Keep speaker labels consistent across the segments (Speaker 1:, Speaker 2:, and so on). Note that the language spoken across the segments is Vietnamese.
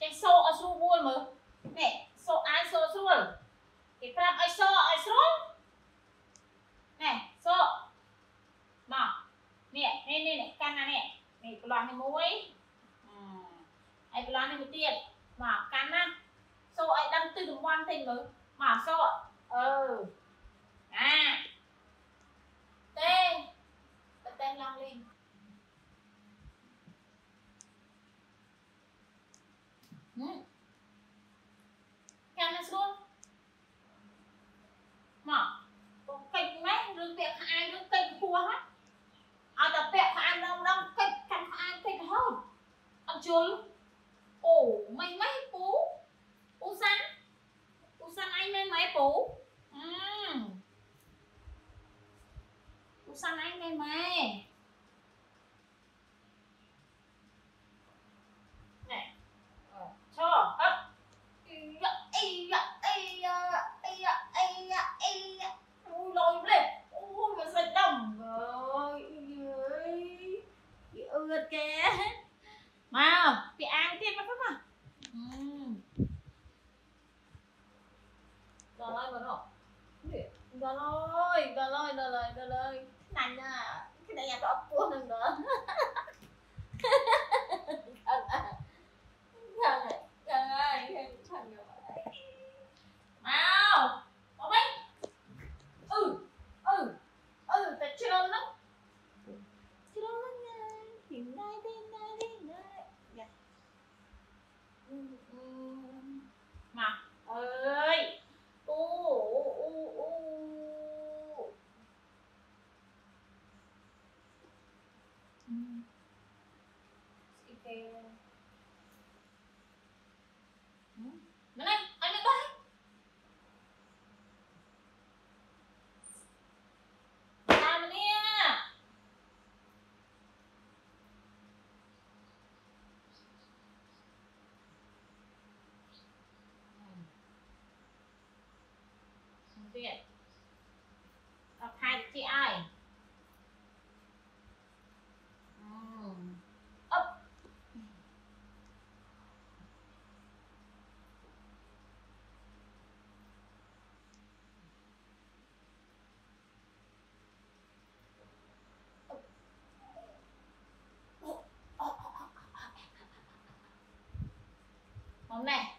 Speaker 1: ចេះសូឲ្យស្រួលបួលមើលនេះសូអាចសូស្រួលគេប្រាប់ឲ្យសូឲ្យស្រួលនេះសូមកនេះនេះនេះកាន់ណានេះនេះប្រឡោះនេះមួយហើយប្រឡោះនេះមួយទៀតមកកាន់ណាសូឲ្យដឹងទិសតំបន់តិចមើលមកសូអឺអាទេតែឡងលេង No. তারাও ទៀតអត់ខាយជីអើយអឹបម៉ែ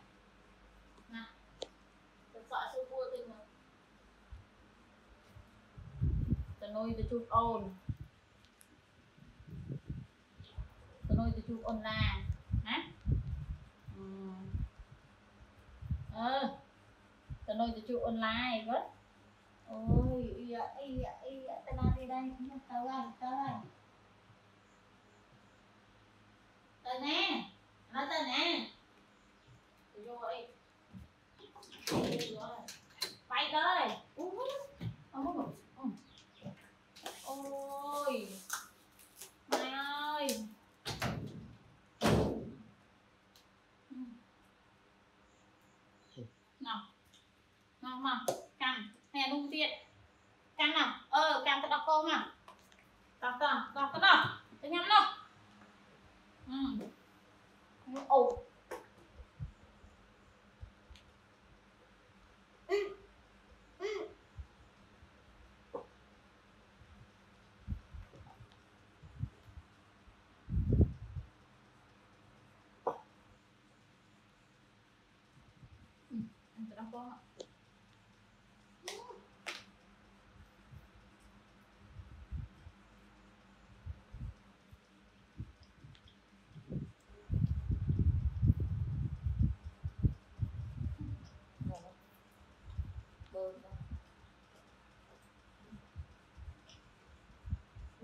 Speaker 1: nuôi từ chụp ôn. Từ nuôi từ chút ôn là hả ờ. Tôi nuôi từ chút ôn là ôi iya iya iya tao đi đây. Tao ăn tao ăn tao nè. Nó tao nè. Rồi bay tới. ទៀតកាន់ណាអឺកាន់ទឹកដោះគោមកដោះតោះដោះទៅដោះទៅញ៉ាំនោះអឺមកអូ嗯，你知道不？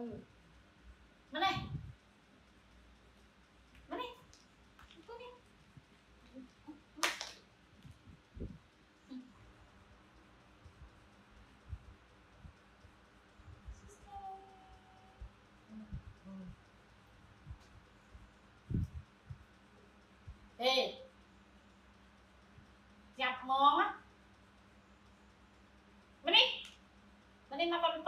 Speaker 1: Hmm. Mana? Mana?
Speaker 2: Itu
Speaker 1: nih. Eh. Siap mau ah? Mani, mani makan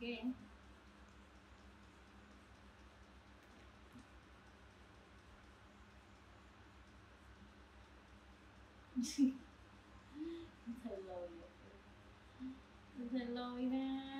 Speaker 1: again. Hello, Hello, Ina.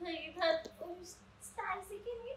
Speaker 1: like that. Oh, stars again.